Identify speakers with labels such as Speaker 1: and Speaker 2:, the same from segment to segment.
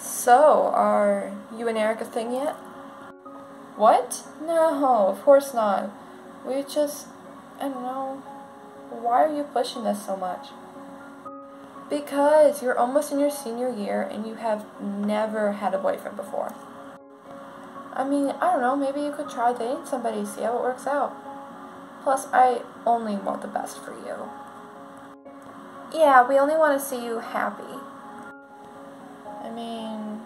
Speaker 1: So, are you and Eric a thing yet? What? No, of course not. We just, I don't know. Why are you pushing this so much? Because you're almost in your senior year and you have never had a boyfriend before. I mean, I don't know, maybe you could try dating somebody, see how it works out. Plus, I only want the best for you. Yeah, we only want to see you happy. I mean,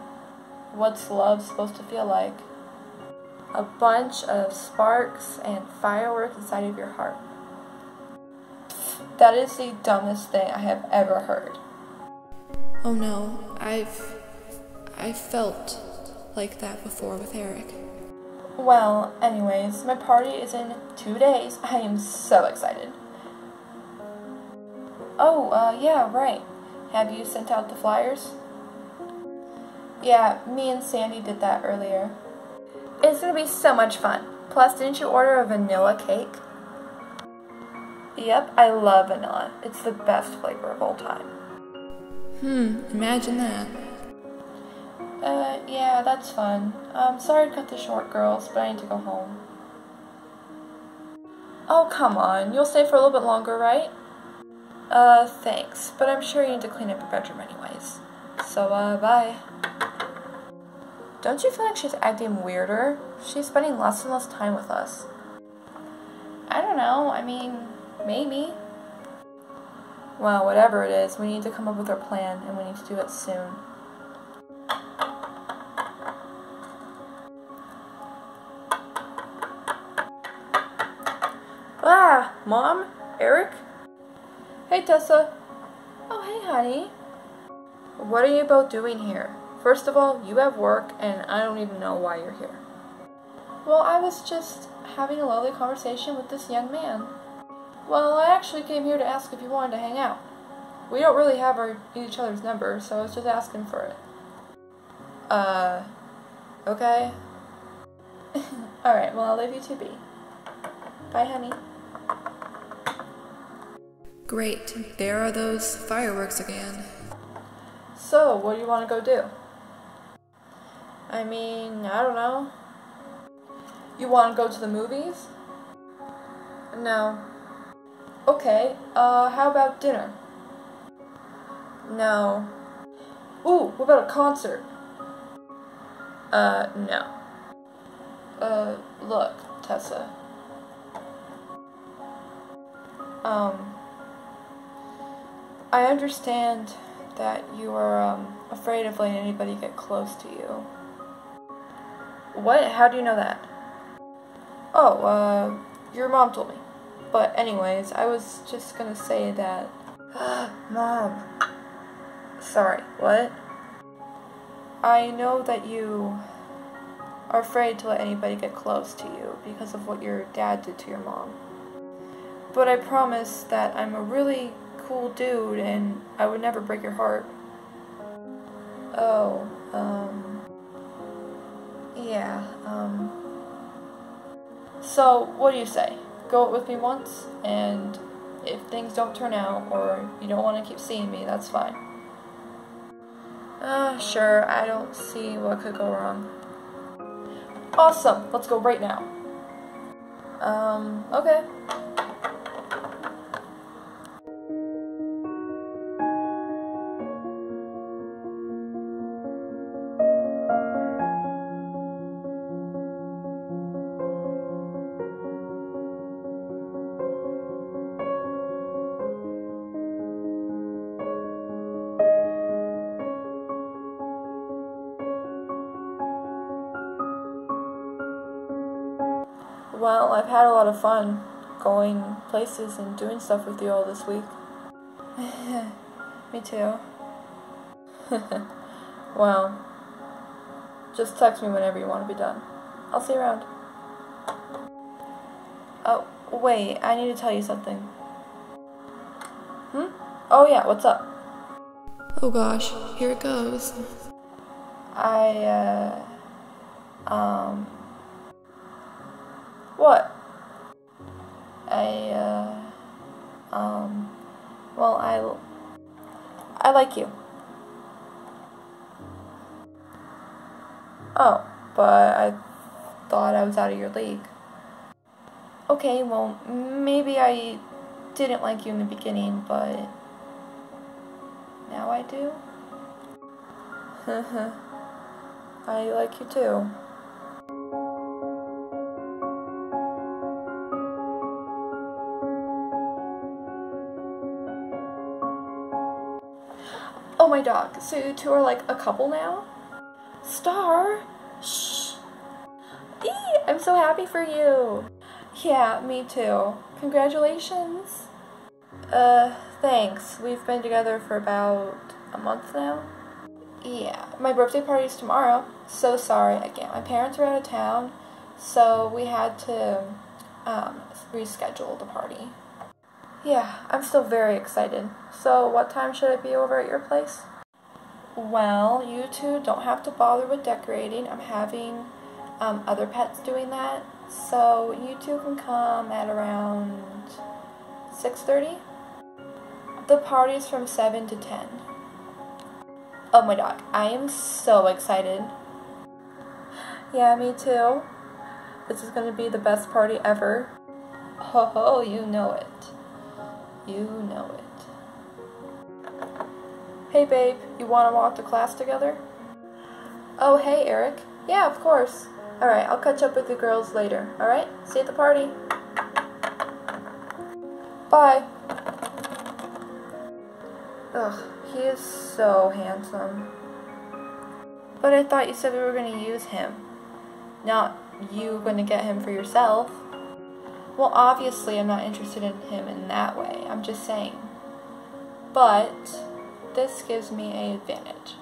Speaker 1: what's love supposed to feel like? A bunch of sparks and fireworks inside of your heart. That is the dumbest thing I have ever heard.
Speaker 2: Oh no, I've. I've felt like that before with Eric.
Speaker 1: Well, anyways, my party is in two days. I am so excited. Oh, uh, yeah, right. Have you sent out the flyers? Yeah, me and Sandy did that earlier. It's gonna be so much fun. Plus, didn't you order a vanilla cake? Yep, I love vanilla. It's the best flavor of all time.
Speaker 2: Hmm, imagine that.
Speaker 1: Uh, yeah, that's fun. I'm um, sorry to cut this short, girls, but I need to go home. Oh, come on. You'll stay for a little bit longer, right? Uh, thanks, but I'm sure you need to clean up your bedroom anyways. So, uh, bye. Don't you feel like she's acting weirder? She's spending less and less time with us. I don't know, I mean, maybe. Well, whatever it is, we need to come up with our plan, and we need to do it soon. Ah, Mom? Eric? Hey, Tessa. Oh, hey, honey. What are you both doing here? First of all, you have work, and I don't even know why you're here. Well, I was just having a lovely conversation with this young man. Well, I actually came here to ask if you wanted to hang out. We don't really have our each other's number, so I was just asking for it. Uh, okay. Alright, well, I'll leave you to be. Bye, honey.
Speaker 2: Great, there are those fireworks again.
Speaker 1: So, what do you want to go do? I mean, I don't know. You want to go to the movies? No. Okay, uh, how about dinner? No. Ooh, what about a concert? Uh, no. Uh, look, Tessa. Um, I understand that you are um, afraid of letting anybody get close to you. What? How do you know that? Oh, uh, your mom told me. But anyways, I was just gonna say that. mom. Sorry, what? I know that you are afraid to let anybody get close to you because of what your dad did to your mom. But I promise that I'm a really cool dude and I would never break your heart. Oh, um. Yeah, um. So, what do you say? Go it with me once, and if things don't turn out or you don't want to keep seeing me, that's fine. Uh, sure, I don't see what could go wrong. Awesome, let's go right now. Um, okay. Well, I've had a lot of fun going places and doing stuff with you all this week. me too. well, just text me whenever you want to be done. I'll see you around. Oh, wait, I need to tell you something. Hmm? Oh yeah, what's up?
Speaker 2: Oh gosh, here it goes.
Speaker 1: I, uh, um, what? I, uh, um, well, I, I like you. Oh, but I thought I was out of your league. Okay, well, maybe I didn't like you in the beginning, but now I do. I like you too. Dog, so you two are like a couple now? Star? Shh. Eee, I'm so happy for you. Yeah, me too. Congratulations. Uh, thanks. We've been together for about a month now. Yeah, my birthday party's tomorrow. So sorry again. My parents are out of town, so we had to um, reschedule the party. Yeah, I'm still very excited. So, what time should I be over at your place? Well, you two don't have to bother with decorating. I'm having um, other pets doing that. So, you two can come at around 6.30. The party's from 7 to 10. Oh my god, I am so excited. Yeah, me too. This is going to be the best party ever. Ho ho, you know it. You know it. Hey babe, you want to walk to class together? Oh, hey Eric. Yeah, of course. Alright, I'll catch up with the girls later. Alright? See you at the party. Bye. Ugh, he is so handsome. But I thought you said we were going to use him. Not you going to get him for yourself. Well, obviously, I'm not interested in him in that way. I'm just saying. But this gives me an advantage.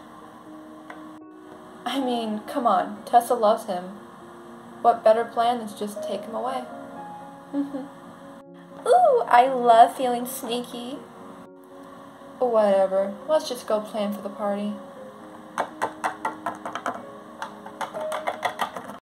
Speaker 1: I mean, come on, Tessa loves him. What better plan than just take him away? Mm-hmm. Ooh, I love feeling sneaky. Whatever. Let's just go plan for the party.